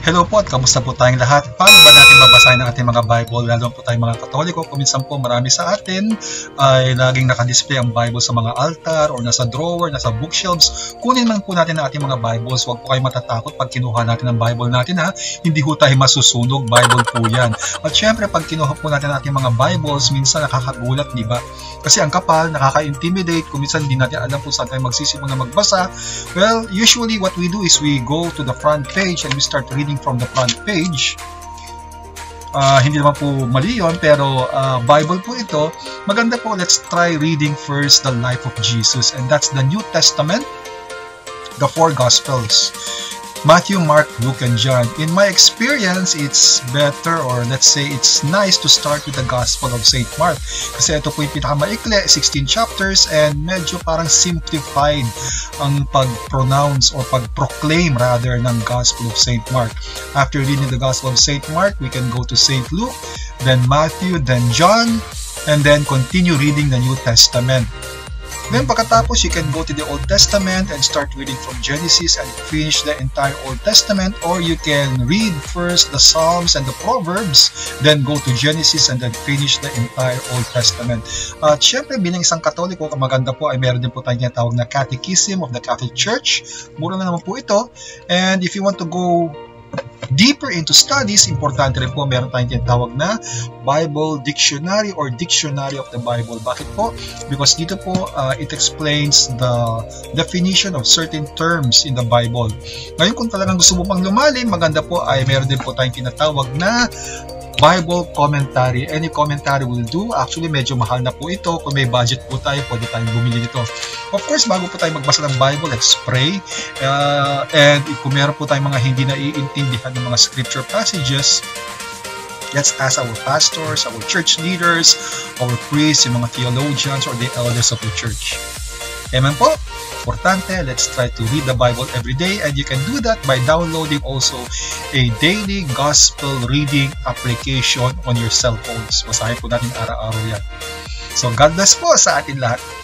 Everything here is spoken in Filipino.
Hello po at kamusta po tayong lahat? Paano ba natin babasahin ang ating mga Bible? Lalo po tayong mga Katoliko. Kuminsan po marami sa atin ay laging nakadisplay ang Bible sa mga altar or nasa drawer, nasa bookshelves. Kunin man po natin ang ating mga Bibles. Huwag po kayo matatakot pag kinuha natin ang Bible natin ha. Hindi po tayo masusunog. Bible po yan. At syempre pag kinuha po natin ang ating mga Bibles, minsan nakakagulat, di ba? Kasi ang kapal, nakaka-intimidate. Kung minsan hindi natin alam kung saan tayo magsisimula magbasa. Well, usually what we do is we go to the front page and we start reading from the front page. Uh, hindi naman po mali yun, pero uh, Bible po ito. Maganda po, let's try reading first the life of Jesus. And that's the New Testament, the four Gospels. Matthew, Mark, Luke, and John. In my experience, it's better or let's say it's nice to start with the Gospel of St. Mark. Kasi ito po yung pinakamaikli, 16 chapters and medyo parang simplified ang pag-pronounce or pag-proclaim rather ng Gospel of St. Mark. After reading the Gospel of St. Mark, we can go to St. Luke, then Matthew, then John, and then continue reading the New Testament. Then pagkatapos, you can go to the Old Testament and start reading from Genesis and finish the entire Old Testament or you can read first the Psalms and the Proverbs, then go to Genesis and then finish the entire Old Testament. At syempre, bilang isang Katoliko, maganda po ay meron din po tayong tinatawag na Catechism of the Catholic Church. Mura na naman po ito. And if you want to go deeper into studies, importante rin po meron tayong tinatawag na Bible Dictionary or Dictionary of the Bible. Bakit po? Because dito po uh, it explains the definition of certain terms in the Bible. Ngayon kung talagang gusto mo pang lumalim, maganda po ay meron din po tayong tinatawag na Bible commentary. Any commentary will do. Actually, medyo mahal na po ito. Kung may budget po tayo, pwede tayong bumili nito. Of course, bago po tayo magbasa ng Bible, let's pray. Uh, and kung meron po tayong mga hindi naiintindihan ng mga scripture passages, let's ask our pastors, our church leaders, our priests, yung mga theologians, or the elders of the church. Amen po? Importante, let's try to read the Bible every day and you can do that by downloading also a daily gospel reading application on your cell phones. Basahin po natin araw-araw yan. So God bless po sa atin lahat.